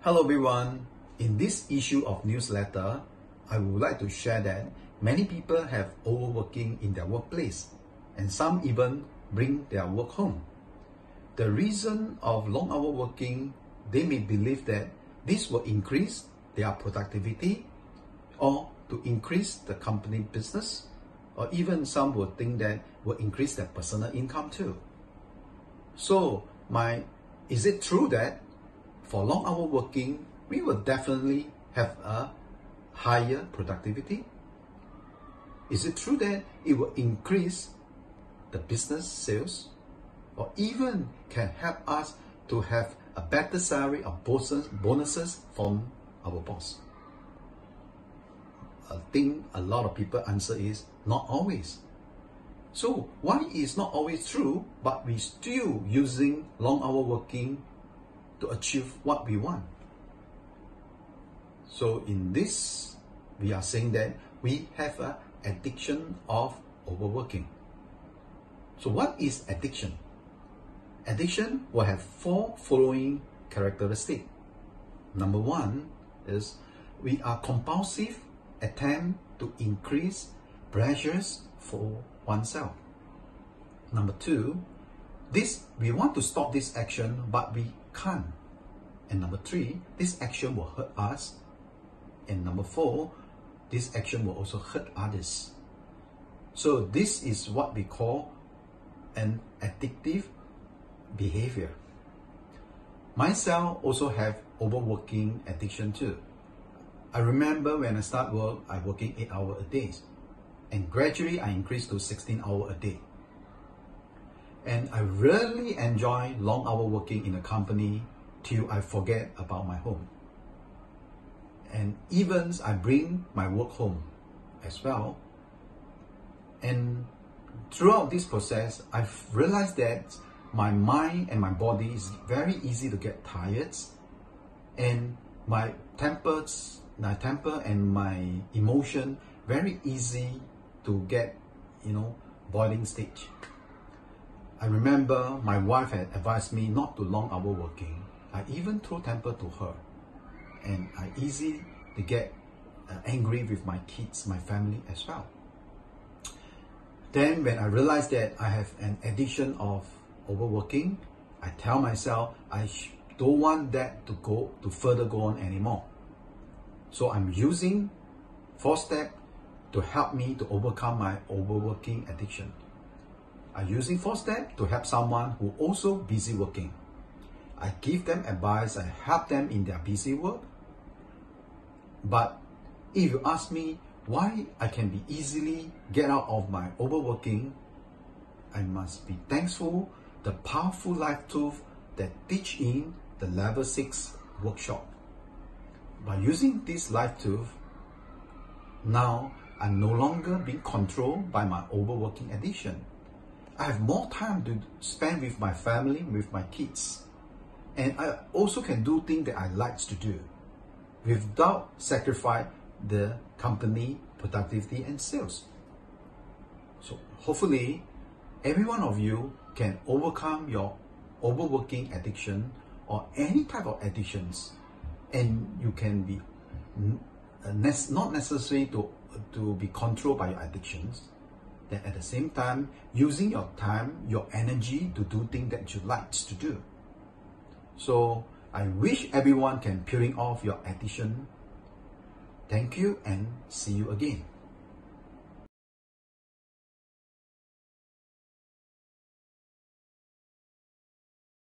Hello everyone. In this issue of newsletter, I would like to share that many people have overworking in their workplace and some even bring their work home. The reason of long hour working, they may believe that this will increase their productivity or to increase the company business or even some would think that will increase their personal income too. So my is it true that for long hour working, we will definitely have a higher productivity? Is it true that it will increase the business sales or even can help us to have a better salary or bonuses from our boss? I think a lot of people answer is not always. So why is not always true, but we still using long hour working to achieve what we want? So in this, we are saying that we have a addiction of overworking. So what is addiction? Addiction will have four following characteristics. Number one is we are compulsive attempt to increase pressures for oneself. Number two, this we want to stop this action, but we can't. And number three, this action will hurt us. And number four, this action will also hurt others. So this is what we call an addictive behavior. Myself also have overworking addiction too. I remember when I start work, I working 8 hours a day. And gradually I increased to 16 hours a day. And I really enjoy long hour working in a company till I forget about my home. And even I bring my work home as well. And throughout this process, I've realized that my mind and my body is very easy to get tired and my tempers my temper and my emotion very easy to get, you know, boiling stage. I remember my wife had advised me not to long hour working. I even threw temper to her. And I easy to get uh, angry with my kids, my family as well. Then when I realized that I have an addiction of overworking, I tell myself I don't want that to go to further go on anymore. So I'm using four step to help me to overcome my overworking addiction. Using four steps to help someone who also busy working. I give them advice, I help them in their busy work. But if you ask me why I can be easily get out of my overworking, I must be thankful the powerful life tool that teach in the level 6 workshop. By using this life tool, now I'm no longer being controlled by my overworking addiction. I have more time to spend with my family, with my kids. And I also can do things that I like to do without sacrifice the company productivity and sales. So hopefully every one of you can overcome your overworking addiction or any type of addictions and you can be uh, not necessary to to be controlled by your addictions then at the same time using your time your energy to do things that you like to do. So i wish everyone can peeling off your addiction thank you and see you again